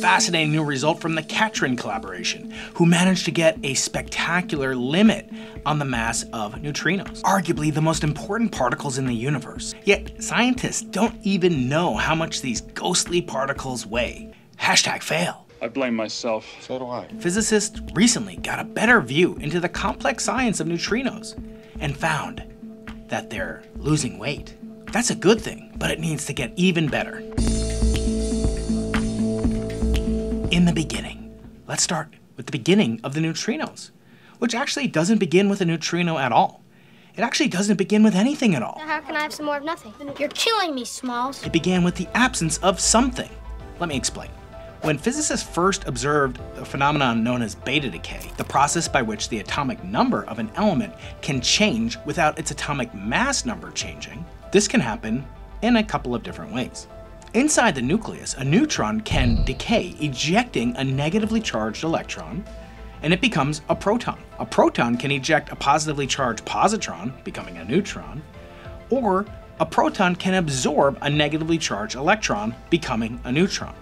fascinating new result from the Katrin collaboration, who managed to get a spectacular limit on the mass of neutrinos, arguably the most important particles in the universe. Yet scientists don't even know how much these ghostly particles weigh. Hashtag fail. I blame myself. So do I. Physicists recently got a better view into the complex science of neutrinos and found that they're losing weight. That's a good thing, but it needs to get even better. In the beginning, let's start with the beginning of the neutrinos, which actually doesn't begin with a neutrino at all. It actually doesn't begin with anything at all. How can I have some more of nothing? You're killing me, Smalls. It began with the absence of something. Let me explain. When physicists first observed the phenomenon known as beta decay, the process by which the atomic number of an element can change without its atomic mass number changing, this can happen in a couple of different ways. Inside the nucleus, a neutron can decay, ejecting a negatively charged electron, and it becomes a proton. A proton can eject a positively charged positron, becoming a neutron, or a proton can absorb a negatively charged electron, becoming a neutron.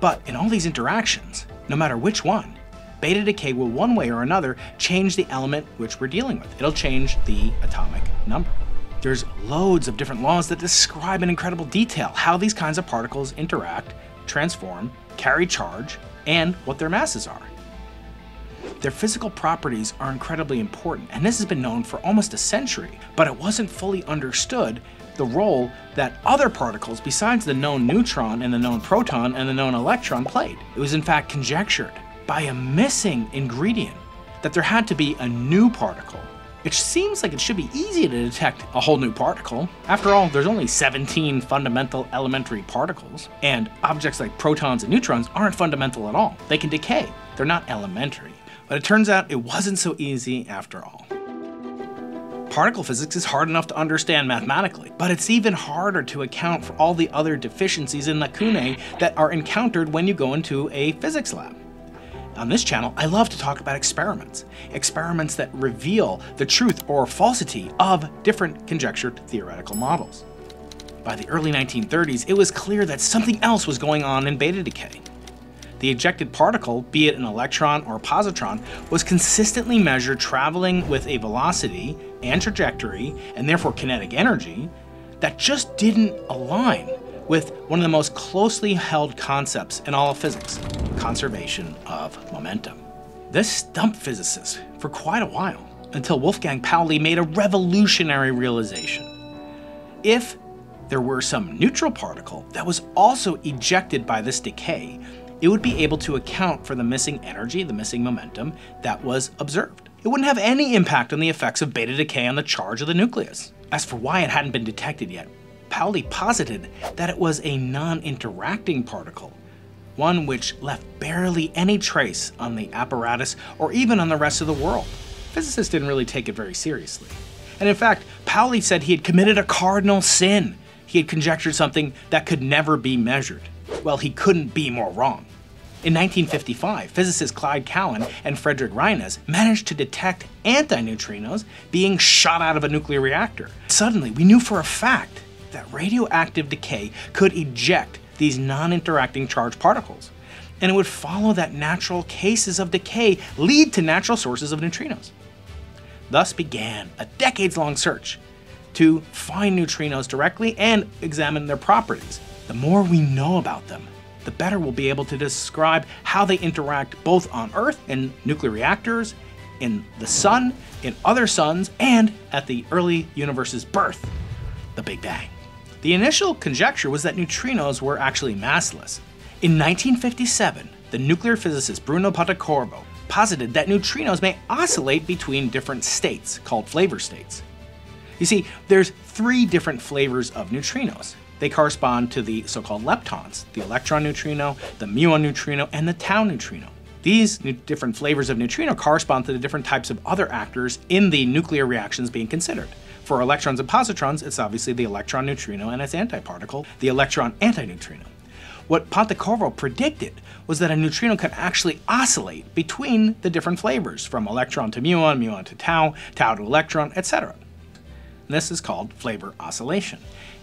But in all these interactions, no matter which one, beta decay will one way or another change the element which we're dealing with. It'll change the atomic number. There's loads of different laws that describe in incredible detail how these kinds of particles interact, transform, carry charge, and what their masses are. Their physical properties are incredibly important, and this has been known for almost a century, but it wasn't fully understood the role that other particles besides the known neutron and the known proton and the known electron played. It was in fact conjectured by a missing ingredient that there had to be a new particle it seems like it should be easy to detect a whole new particle. After all, there's only 17 fundamental elementary particles, and objects like protons and neutrons aren't fundamental at all. They can decay, they're not elementary. But it turns out it wasn't so easy after all. Particle physics is hard enough to understand mathematically, but it's even harder to account for all the other deficiencies and lacunae that are encountered when you go into a physics lab. On this channel, I love to talk about experiments. Experiments that reveal the truth or falsity of different conjectured theoretical models. By the early 1930s, it was clear that something else was going on in beta decay. The ejected particle, be it an electron or a positron, was consistently measured traveling with a velocity and trajectory, and therefore kinetic energy, that just didn't align with one of the most closely held concepts in all of physics, conservation of momentum. This stumped physicists for quite a while, until Wolfgang Pauli made a revolutionary realization. If there were some neutral particle that was also ejected by this decay, it would be able to account for the missing energy, the missing momentum that was observed. It wouldn't have any impact on the effects of beta decay on the charge of the nucleus. As for why it hadn't been detected yet, Pauli posited that it was a non-interacting particle, one which left barely any trace on the apparatus or even on the rest of the world. Physicists didn't really take it very seriously. And in fact, Pauli said he had committed a cardinal sin. He had conjectured something that could never be measured. Well, he couldn't be more wrong. In 1955, physicists Clyde Cowan and Frederick Reines managed to detect antineutrinos being shot out of a nuclear reactor. Suddenly, we knew for a fact that radioactive decay could eject these non-interacting charged particles. And it would follow that natural cases of decay lead to natural sources of neutrinos. Thus began a decades-long search to find neutrinos directly and examine their properties. The more we know about them, the better we'll be able to describe how they interact both on Earth in nuclear reactors, in the sun, in other suns, and at the early universe's birth, the Big Bang. The initial conjecture was that neutrinos were actually massless. In 1957, the nuclear physicist Bruno Pontecorvo posited that neutrinos may oscillate between different states, called flavor states. You see, there's three different flavors of neutrinos. They correspond to the so-called leptons, the electron neutrino, the muon neutrino, and the tau neutrino. These different flavors of neutrino correspond to the different types of other actors in the nuclear reactions being considered. For electrons and positrons, it's obviously the electron neutrino and its antiparticle, the electron antineutrino. What Pontecorvo predicted was that a neutrino could actually oscillate between the different flavors, from electron to muon, muon to tau, tau to electron, etc. This is called flavor oscillation.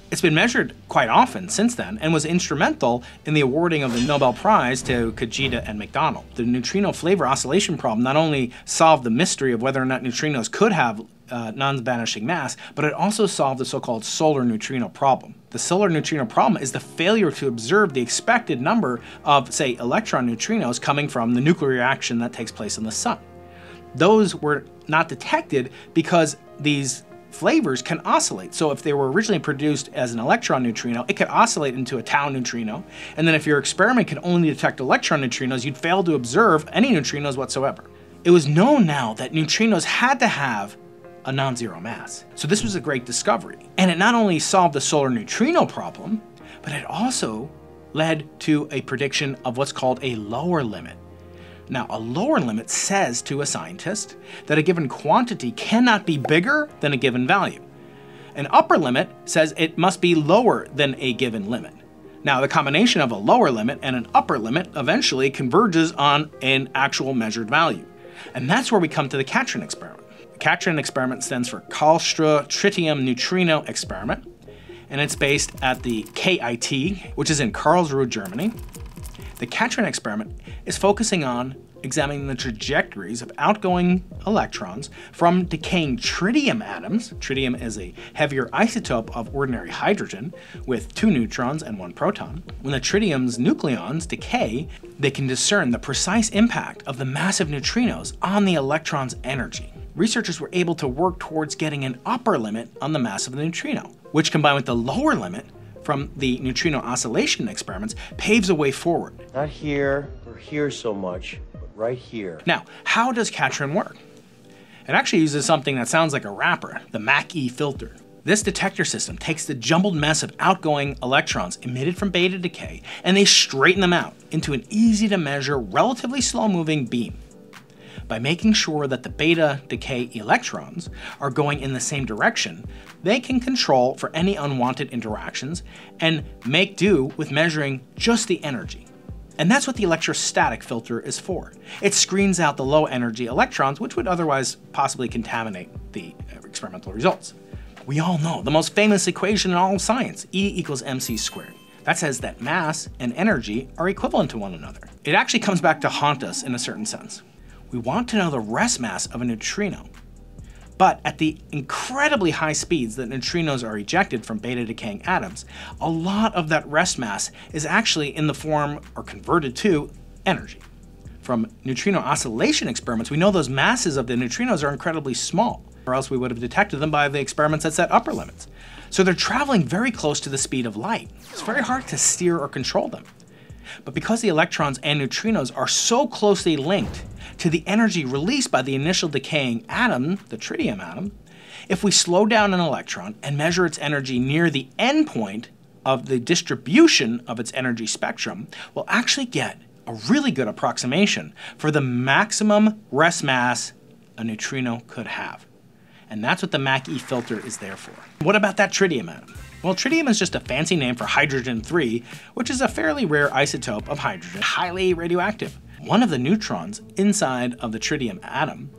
It's been measured quite often since then and was instrumental in the awarding of the Nobel Prize to Kajita and McDonald. The neutrino flavor oscillation problem not only solved the mystery of whether or not neutrinos could have uh, non-vanishing mass, but it also solved the so-called solar neutrino problem. The solar neutrino problem is the failure to observe the expected number of, say, electron neutrinos coming from the nuclear reaction that takes place in the sun. Those were not detected because these flavors can oscillate. So if they were originally produced as an electron neutrino, it could oscillate into a tau neutrino. And then if your experiment could only detect electron neutrinos, you'd fail to observe any neutrinos whatsoever. It was known now that neutrinos had to have a non-zero mass. So this was a great discovery. And it not only solved the solar neutrino problem, but it also led to a prediction of what's called a lower limit. Now, a lower limit says to a scientist that a given quantity cannot be bigger than a given value. An upper limit says it must be lower than a given limit. Now, the combination of a lower limit and an upper limit eventually converges on an actual measured value. And that's where we come to the Katrin experiment. The Katrin experiment stands for Karlsruhe Tritium Neutrino Experiment, and it's based at the KIT, which is in Karlsruhe, Germany. The Katrin experiment is focusing on examining the trajectories of outgoing electrons from decaying tritium atoms. Tritium is a heavier isotope of ordinary hydrogen with two neutrons and one proton. When the tritium's nucleons decay, they can discern the precise impact of the massive neutrinos on the electron's energy. Researchers were able to work towards getting an upper limit on the mass of the neutrino, which combined with the lower limit from the neutrino oscillation experiments paves a way forward. Not here or here so much, but right here. Now, how does Katrin work? It actually uses something that sounds like a wrapper, the MAC-E filter. This detector system takes the jumbled mess of outgoing electrons emitted from beta decay and they straighten them out into an easy to measure, relatively slow moving beam by making sure that the beta decay electrons are going in the same direction, they can control for any unwanted interactions and make do with measuring just the energy. And that's what the electrostatic filter is for. It screens out the low energy electrons, which would otherwise possibly contaminate the uh, experimental results. We all know the most famous equation in all of science, E equals mc squared. That says that mass and energy are equivalent to one another. It actually comes back to haunt us in a certain sense we want to know the rest mass of a neutrino. But at the incredibly high speeds that neutrinos are ejected from beta decaying atoms, a lot of that rest mass is actually in the form or converted to energy. From neutrino oscillation experiments, we know those masses of the neutrinos are incredibly small, or else we would have detected them by the experiments that set upper limits. So they're traveling very close to the speed of light. It's very hard to steer or control them. But because the electrons and neutrinos are so closely linked to the energy released by the initial decaying atom, the tritium atom, if we slow down an electron and measure its energy near the endpoint of the distribution of its energy spectrum, we'll actually get a really good approximation for the maximum rest mass a neutrino could have. And that's what the MAC-E filter is there for. What about that tritium atom? Well, tritium is just a fancy name for hydrogen-3, which is a fairly rare isotope of hydrogen, highly radioactive. One of the neutrons inside of the tritium atom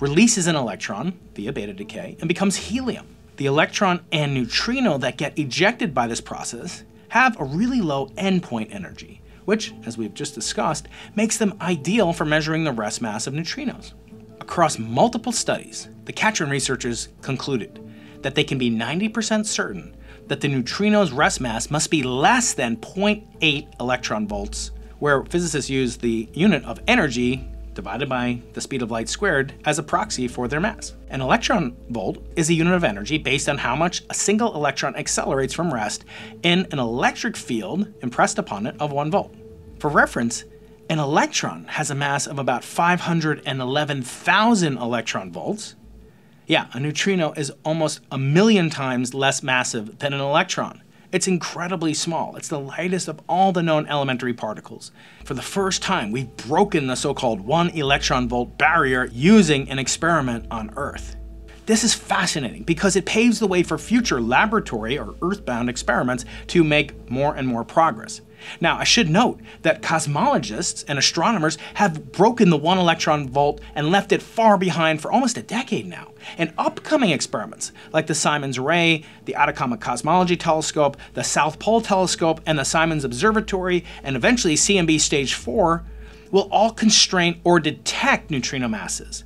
releases an electron via beta decay and becomes helium. The electron and neutrino that get ejected by this process have a really low endpoint energy, which, as we've just discussed, makes them ideal for measuring the rest mass of neutrinos. Across multiple studies, the Katrin researchers concluded that they can be 90% certain that the neutrino's rest mass must be less than 0.8 electron volts, where physicists use the unit of energy divided by the speed of light squared as a proxy for their mass. An electron volt is a unit of energy based on how much a single electron accelerates from rest in an electric field impressed upon it of 1 volt. For reference, an electron has a mass of about 511,000 electron volts, yeah, a neutrino is almost a million times less massive than an electron. It's incredibly small. It's the lightest of all the known elementary particles. For the first time, we've broken the so-called one electron volt barrier using an experiment on Earth. This is fascinating because it paves the way for future laboratory or earthbound experiments to make more and more progress. Now, I should note that cosmologists and astronomers have broken the one electron volt and left it far behind for almost a decade now. And upcoming experiments, like the Simons Array, the Atacama Cosmology Telescope, the South Pole Telescope, and the Simons Observatory, and eventually CMB Stage 4, will all constrain or detect neutrino masses.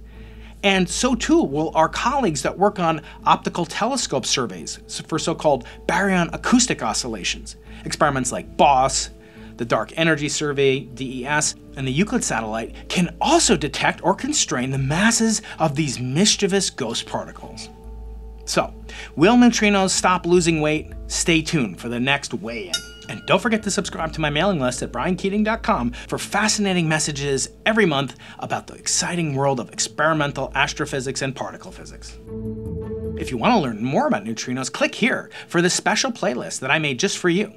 And so too will our colleagues that work on optical telescope surveys for so called baryon acoustic oscillations. Experiments like BOSS, the Dark Energy Survey, DES, and the Euclid satellite can also detect or constrain the masses of these mischievous ghost particles. So, will neutrinos stop losing weight? Stay tuned for the next weigh in. And don't forget to subscribe to my mailing list at briankeating.com for fascinating messages every month about the exciting world of experimental astrophysics and particle physics. If you want to learn more about neutrinos, click here for this special playlist that I made just for you.